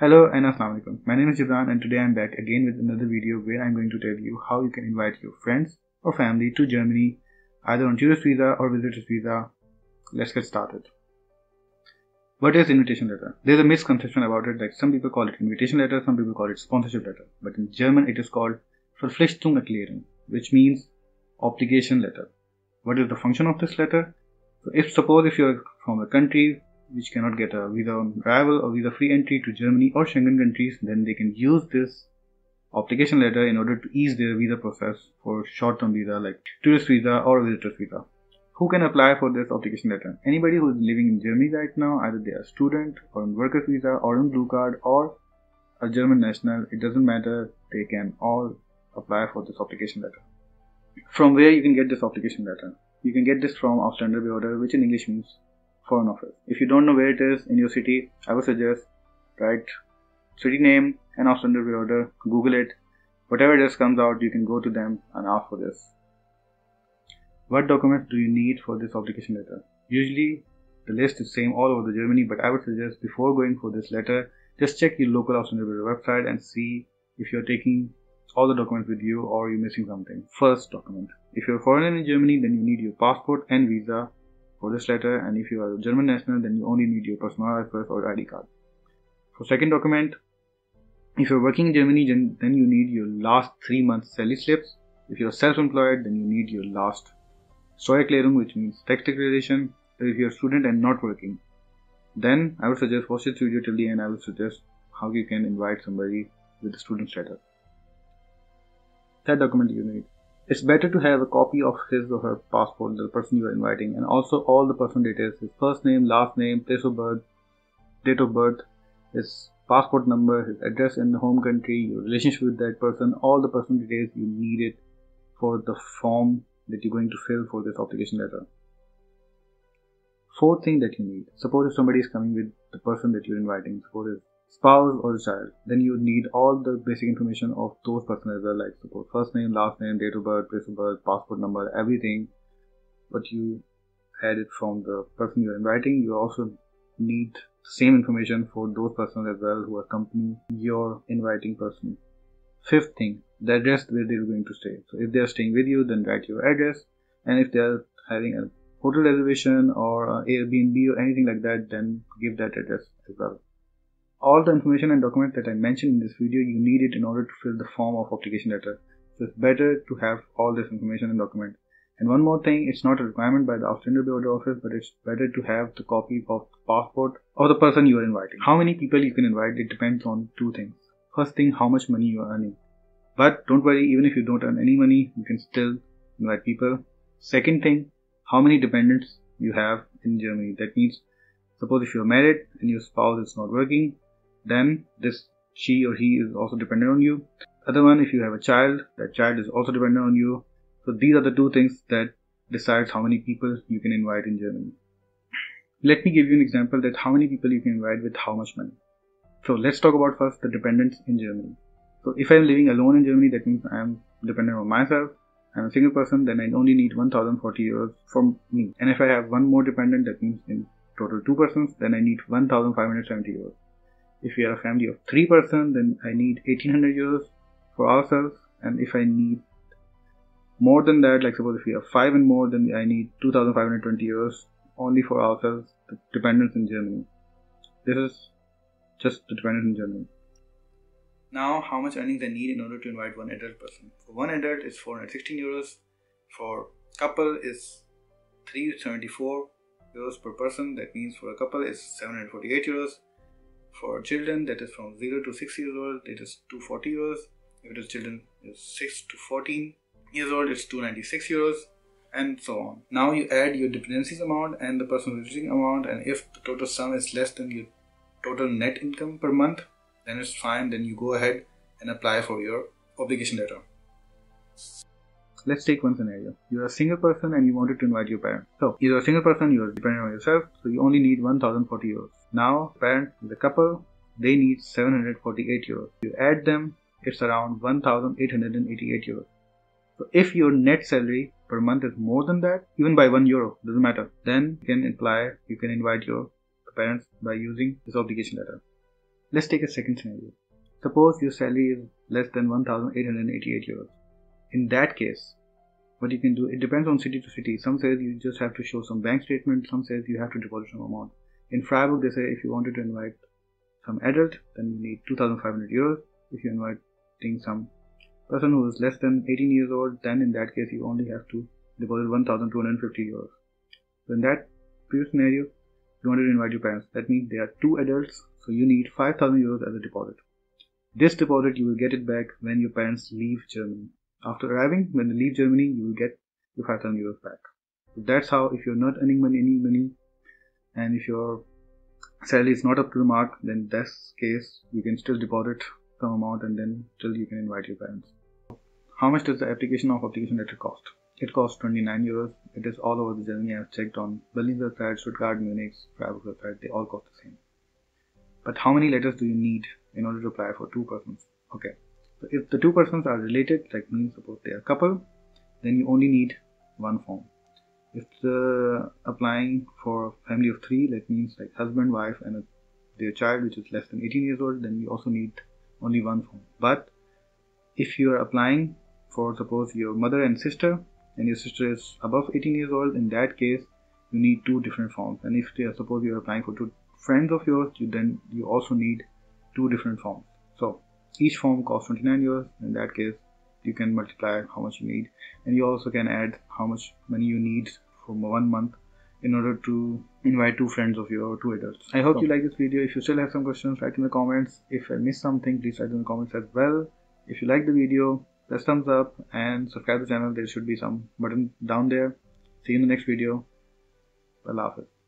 Hello and Assalamualaikum. My name is Jibran and today I'm back again with another video where I'm going to tell you how you can invite your friends or family to Germany either on tourist visa or visitor's visa. Let's get started. What is invitation letter? There's a misconception about it like some people call it invitation letter, some people call it sponsorship letter. But in German it is called Verpflichtungserklärung, which means obligation letter. What is the function of this letter? So if suppose if you're from a country which cannot get a visa on arrival or visa free entry to Germany or Schengen countries, then they can use this application letter in order to ease their visa process for short-term visa like tourist visa or visitor's visa. Who can apply for this application letter? Anybody who is living in Germany right now, either they are student or on workers visa or on blue card or a German national, it doesn't matter, they can all apply for this application letter. From where you can get this application letter? You can get this from Ausländerbehörde, which in English means foreign office. If you don't know where it is in your city, I would suggest write city name and Ausländerbehörde, Google it. Whatever just comes out, you can go to them and ask for this. What documents do you need for this application letter? Usually the list is same all over the Germany, but I would suggest before going for this letter, just check your local Ausländerbehörde website and see if you're taking all the documents with you or you're missing something. First document. If you're a foreigner in Germany, then you need your passport and visa for this letter and if you are a German national, then you only need your personal address or ID card. For second document, if you're working in Germany, then you need your last three months salary slips. If you're self-employed, then you need your last Steuererklärung, which means tax declaration. If you're a student and not working, then I would suggest watch this video till the end. I would suggest how you can invite somebody with the student status Third document you need. It's better to have a copy of his or her passport, the person you are inviting, and also all the personal details his first name, last name, place of birth, date of birth, his passport number, his address in the home country, your relationship with that person, all the personal details you needed for the form that you're going to fill for this application letter. Fourth thing that you need. Suppose if somebody is coming with the person that you're inviting, suppose spouse or child, then you need all the basic information of those person as well, like suppose first name, last name, date of birth, place of birth, passport number, everything. But you had it from the person you're inviting. You also need same information for those persons as well who accompany your inviting person. Fifth thing, the address where they're going to stay. So if they're staying with you, then write your address. And if they're having a hotel reservation or Airbnb or anything like that, then give that address as well. All the information and documents that I mentioned in this video, you need it in order to fill the form of application letter. So it's better to have all this information and document. And one more thing, it's not a requirement by the Ausländerbehörde office, but it's better to have the copy of the passport of the person you are inviting. How many people you can invite, it depends on two things. First thing, how much money you are earning. But don't worry, even if you don't earn any money, you can still invite people. Second thing, how many dependents you have in Germany. That means, suppose if you're married and your spouse is not working, then this she or he is also dependent on you. Other one, if you have a child, that child is also dependent on you. So these are the two things that decides how many people you can invite in Germany. Let me give you an example that how many people you can invite with how much money. So let's talk about first the dependents in Germany. So if I'm living alone in Germany, that means I'm dependent on myself. I'm a single person, then I only need 1040 euros from me. And if I have one more dependent, that means in total two persons, then I need 1570 euros. If we are a family of three person, then I need 1800 euros for ourselves. And if I need more than that, like suppose if we have five and more, then I need 2520 euros only for ourselves, the dependents in Germany. This is just the dependents in Germany. Now, how much earnings I need in order to invite one adult person? For one adult is 416 euros. For couple is 374 euros per person. That means for a couple is 748 euros. For children, that is from 0 to 6 years old, it is 240 euros. If it is children, is 6 to 14 years old, it's 296 euros, and so on. Now you add your dependencies amount and the personal visiting amount, and if the total sum is less than your total net income per month, then it's fine. Then you go ahead and apply for your obligation letter. Let's take one scenario. You're a single person and you wanted to invite your parents. So, you're a single person, you're dependent on yourself, so you only need 1040 euros. Now, parent, the couple, they need 748 euros. You add them, it's around 1888 euros. So, if your net salary per month is more than that, even by 1 euro, doesn't matter, then you can apply, you can invite your parents by using this obligation letter. Let's take a second scenario. Suppose your salary is less than 1888 euros. In that case, what you can do, it depends on city to city. Some says you just have to show some bank statement, some says you have to deposit some amount. In Freiburg, they say if you wanted to invite some adult, then you need 2500 euros. If you're inviting some person who is less than 18 years old, then in that case you only have to deposit 1250 euros. So in that previous scenario, you wanted to invite your parents. That means there are two adults, so you need 5000 euros as a deposit. This deposit you will get it back when your parents leave Germany. After arriving, when they leave Germany, you will get your 5000 euros back. So that's how if you're not earning money, any money, and if your salary is not up to the mark, then this case you can still deposit some amount and then still you can invite your parents. How much does the application of application letter cost? It costs 29 euros. It is all over the Germany. I've checked on Berlin's website, Stuttgart, Munich, Freiburg website. They all cost the same. But how many letters do you need in order to apply for two persons? Okay. So if the two persons are related, like means suppose they are a couple, then you only need one form. If the applying for a family of three, that means like husband, wife, and a, their child, which is less than 18 years old, then you also need only one form. But if you are applying for suppose your mother and sister, and your sister is above 18 years old, in that case, you need two different forms. And if they are suppose you are applying for two friends of yours, you then you also need two different forms. So each form costs 29 euros. In that case, you can multiply how much you need and you also can add how much money you need for one month in order to invite two friends of your two adults. I hope so. you like this video. If you still have some questions, write in the comments. If I missed something, please write in the comments as well. If you like the video, press thumbs up and subscribe to the channel. There should be some button down there. See you in the next video. Allah Hafiz.